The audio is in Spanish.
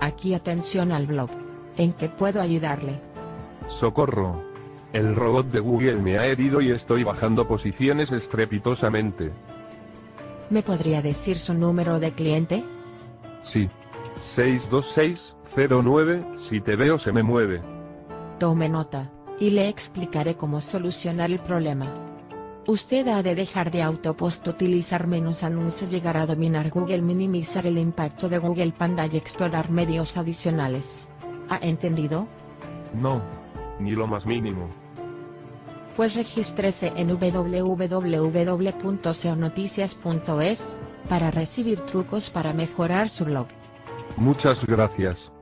Aquí atención al blog. ¿En qué puedo ayudarle? Socorro. El robot de Google me ha herido y estoy bajando posiciones estrepitosamente. ¿Me podría decir su número de cliente? Sí. 62609, si te veo se me mueve. Tome nota, y le explicaré cómo solucionar el problema. Usted ha de dejar de autopost utilizar menos anuncios, llegar a dominar Google, minimizar el impacto de Google Panda y explorar medios adicionales. ¿Ha entendido? No. Ni lo más mínimo. Pues regístrese en www.seonoticias.es, para recibir trucos para mejorar su blog. Muchas gracias.